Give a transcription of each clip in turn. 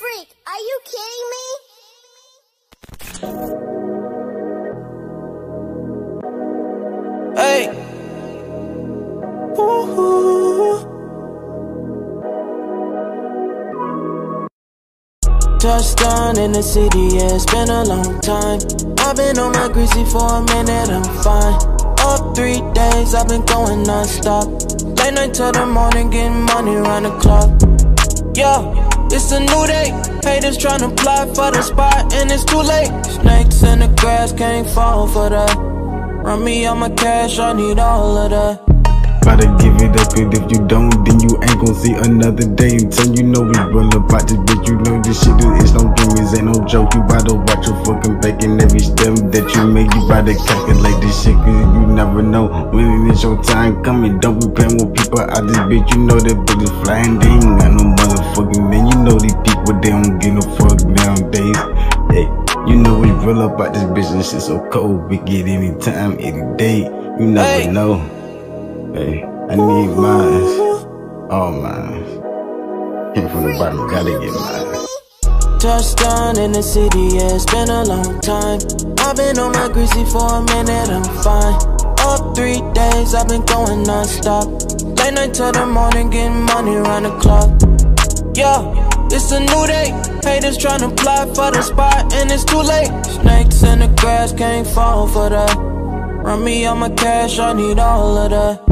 freak, are you kidding me? Hey. Ooh. Touchdown in the city, yeah, it's been a long time. I've been on my greasy for a minute, I'm fine. Up three days, I've been going non-stop. Late night till the morning, getting money around the clock. Yeah, it's a new day. Haters tryna apply for the spot, and it's too late. Snakes in the grass can't fall for that. Run me all my cash, I need all of that. Gotta give it up, and if you don't, then you ain't gon' see another day until you know we roll about this bitch. You know this shit is no game, ain't no joke. You bout to watch your fucking back and every step that you make. You bout to calculate this shit, cause you never know when it's your time coming. Don't be playing with people out this bitch. You know that bitch is flying, they ain't got no motherfucking roll this bitch and shit so cold. We get any time, any day. You never Hey. know. Hey, I need mine. All mine. Came from the bottom, gotta get mine. Touchdown in the city, yeah, it's been a long time. I've been on my greasy for a minute, I'm fine. Up three days, I've been going non-stop. Late night till the morning, getting money around the clock. Yeah, it's a new day. Haters tryna apply for the spot, and it's too late. Snakes in the grass can't fall for that. Run me all my cash, I need all of that.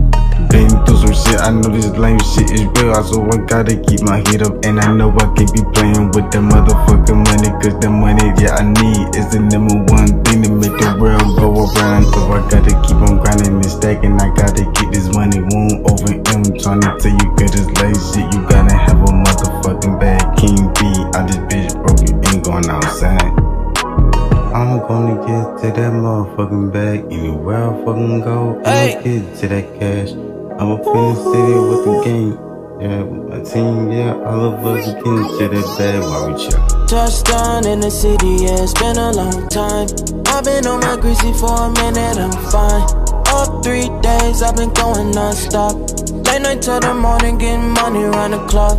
Been through some shit, I know this lame shit is real. So I gotta keep my head up, and I know I can't be playing with the motherfucking money. Cause the money, yeah, I need is the number one thing to make the world go around. So I gotta keep on grinding and stacking. I gotta get this money, won't over M. Trying to tell you, cause this lame shit, you gotta ain't going outside. I'm gonna get to that motherfucking bag anywhere I fucking go. I'ma get to that cash. I'm up in the city with the game. Yeah, my team, yeah, all of us are getting to that bag while we chill. Touchdown in the city, yeah, it's been a long time. I've been on my greasy for a minute, I'm fine. Up three days, I've been going non-stop. Late night till the morning, getting money around the clock.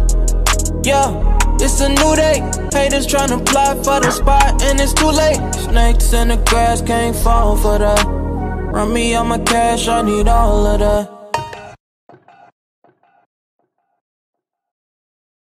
Yeah, it's a new day. Haters tryna apply for the spot, and it's too late. Snakes in the grass can't fall for that. Run me all my cash, I need all of that.